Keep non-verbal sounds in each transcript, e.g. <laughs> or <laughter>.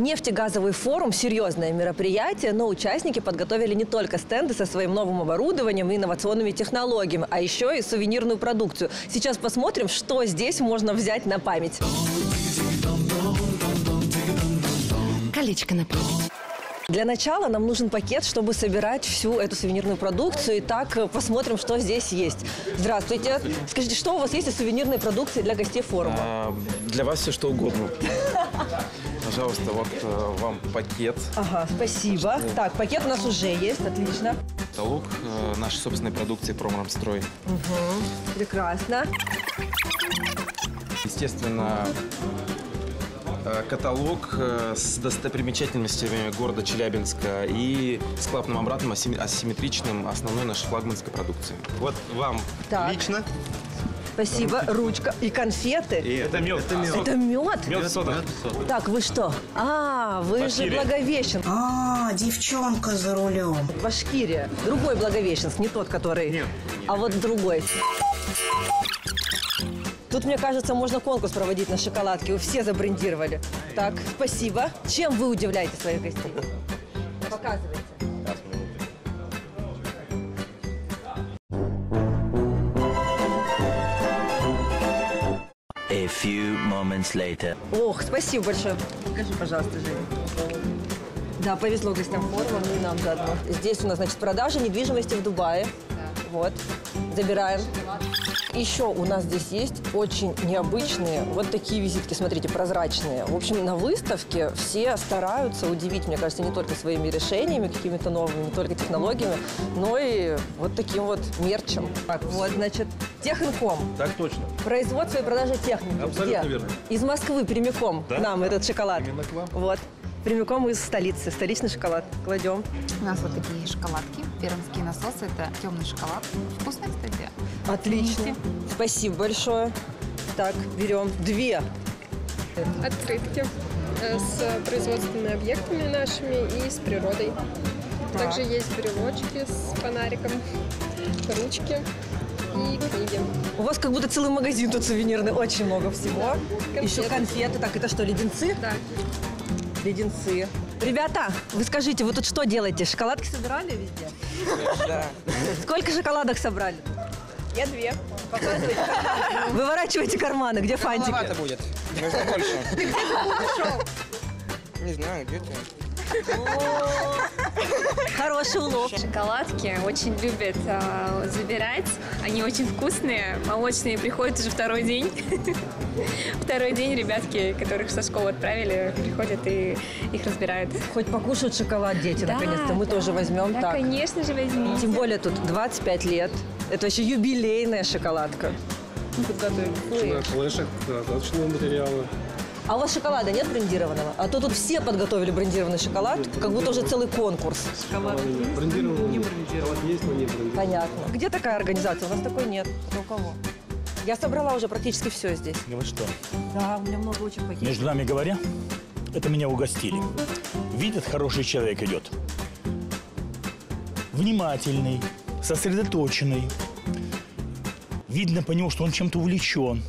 Нефтегазовый форум – серьезное мероприятие, но участники подготовили не только стенды со своим новым оборудованием и инновационными технологиями, а еще и сувенирную продукцию. Сейчас посмотрим, что здесь можно взять на память. Колечко на память. Для начала нам нужен пакет, чтобы собирать всю эту сувенирную продукцию. Итак, э, посмотрим, что здесь есть. Здравствуйте. Скажите, что у вас есть из сувенирной продукции для гостей форума? А, Для вас все что угодно. <laughs> Пожалуйста, вот э, вам пакет, Ага, спасибо. Так, пакет у нас уже есть, отлично. каталог э, нашей собственной продукции «Промрамстрой». Прекрасно. Естественно, каталог э, с достопримечательностями города Челябинска и с клапным обратным асимме- асимметричным основной нашей флагманской продукции. Вот вам Так. лично. Спасибо. Ручка и конфеты. это мед. Это мед. Это мед? Мед сода. Так, вы что? А, вы же Башкирия. Благовещен. А, девчонка за рулем. Башкирия. Другой Благовещенск, не тот, который... А вот другой. Тут, мне кажется, можно конкурс проводить на шоколадке. Вы все забрендировали. Так, спасибо. Чем вы удивляете своих гостей? Показывайте. A few moments later. Ох, спасибо большое. Покажи, пожалуйста, Женя. Да, повезло гостям форума, ну и нам заодно. Здесь у нас, значит, продажа недвижимости в Дубае. Вот, забираем. Еще у нас здесь есть очень необычные вот такие визитки, смотрите, прозрачные. В общем, на выставке все стараются удивить, мне кажется, не только своими решениями какими-то новыми, не только технологиями, но и вот таким вот мерчем. Так, вот, значит, Техинком. Так точно. Производство и продажа техники. Абсолютно Где? верно. Из Москвы прямиком Да? к нам этот шоколад. Именно к вам. Вот. Прямиком из столицы. Столичный шоколад. Кладем. У нас вот такие шоколадки. Пермские насосы. Это темный шоколад. Вкусный, кстати. Отлично. Видите? Спасибо большое. Так, берем две. открытки э, с производственными объектами нашими и с природой. Также есть брелочки с фонариком, ручки и книги. У вас как будто целый магазин тут сувенирный. Очень много всего. Конфеты. Еще конфеты. Так, это что, леденцы? Да. Леденцы. Ребята, вы скажите, вы тут что делаете? Шоколадки собирали везде? Да. Сколько шоколадок собрали? Я две. Показывайте. Выворачивайте карманы. Где фантики? Маловато будет. Нужно больше. Не знаю, где ты. Хороший улов. Шоколадки очень любят а, забирать. Они очень вкусные. Молочные приходят уже второй день. <laughs> Второй день ребятки, которых со школы отправили, приходят и их разбирают. Хоть покушают шоколад дети, Да, наконец-то. Мы да. тоже возьмем. Да, так. конечно же, возьмите. Тем более тут 25 лет. Это вообще юбилейная шоколадка. На флешах достаточные материалы. А у вас шоколада нет брендированного? А то тут все подготовили брендированный шоколад, как будто уже целый конкурс. Брендированный не брендированный. Есть, но не брендированный. Понятно. Где такая организация? У нас такой нет. Это у кого? Я собрала уже практически все здесь. Ну вы что, Да, у меня много очень пакетов. между нами говоря, это меня угостили. Видят, хороший человек идет. Внимательный, сосредоточенный. Видно по нему, что он чем-то увлечен.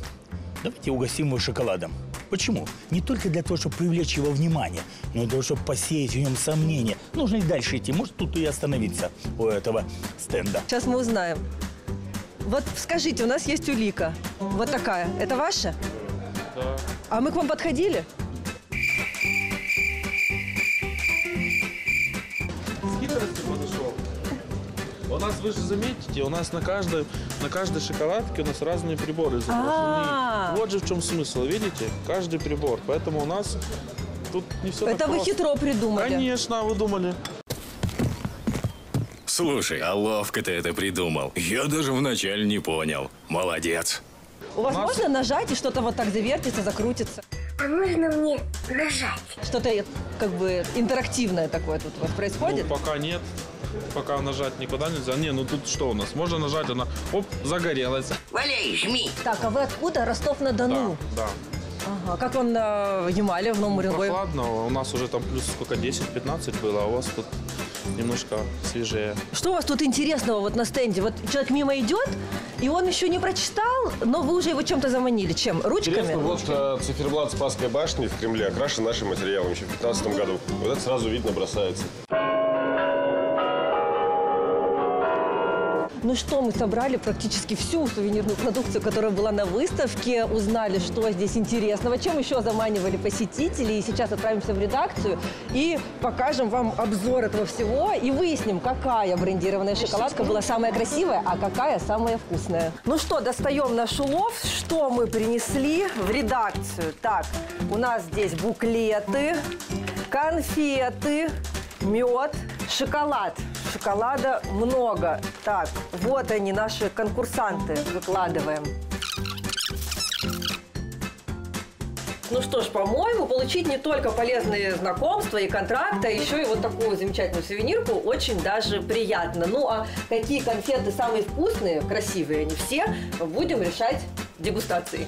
Давайте угостим его шоколадом. Почему? Не только для того, чтобы привлечь его внимание, но и для того, чтобы посеять в нем сомнения. Нужно и дальше идти. Может, тут и остановиться у этого стенда. Сейчас мы узнаем. Вот скажите, у нас есть улика. Вот такая. Это ваша? Да. А мы к вам подходили? У нас, вы же заметите, у нас на каждой, на каждой шоколадке у нас разные приборы А. Вот же в чем смысл, видите? Каждый прибор. Поэтому у нас тут не все Это вы хитро придумали. Конечно, а вы думали. Слушай, а ловко ты это придумал. Я даже вначале не понял. Молодец. У вас можно нажать и что-то вот так завертится, закрутится? А можно мне нажать? Что-то э, как бы интерактивное такое тут у вас происходит? Ну, пока нет. Пока нажать никуда нельзя. Не, ну тут что у нас? Можно нажать, она, оп, загорелась. Валяй, жми. Так, а вы откуда? Ростов-на-Дону. Да. Ага. Как вам на Ямале, в Новом Уренгое? Прохладно, у нас уже там плюс сколько, 10-15 было, а у вас тут немножко свежее. Что у вас тут интересного вот на стенде? Вот человек мимо идет, и он еще не прочитал, но вы уже его чем-то заманили. Чем? Ручками? Интересно, вот э, циферблат Спасской башни в Кремле окрашен нашим материалом еще в 2015 году. Вот это сразу видно бросается. Ну что, мы собрали практически всю сувенирную продукцию, которая была на выставке, узнали, что здесь интересного, чем еще заманивали посетителей. И сейчас отправимся в редакцию и покажем вам обзор этого всего и выясним, какая брендированная шоколадка была самая красивая, а какая самая вкусная. Ну что, достаем наш улов. Что мы принесли в редакцию? Так, у нас здесь буклеты, конфеты, мед, шоколад. Шоколада много. Так, вот они, наши конкурсанты. Выкладываем. Ну что ж, по-моему, получить не только полезные знакомства и контракты, а еще и вот такую замечательную сувенирку очень даже приятно. Ну а какие конфеты самые вкусные, красивые они все, будем решать в дегустации.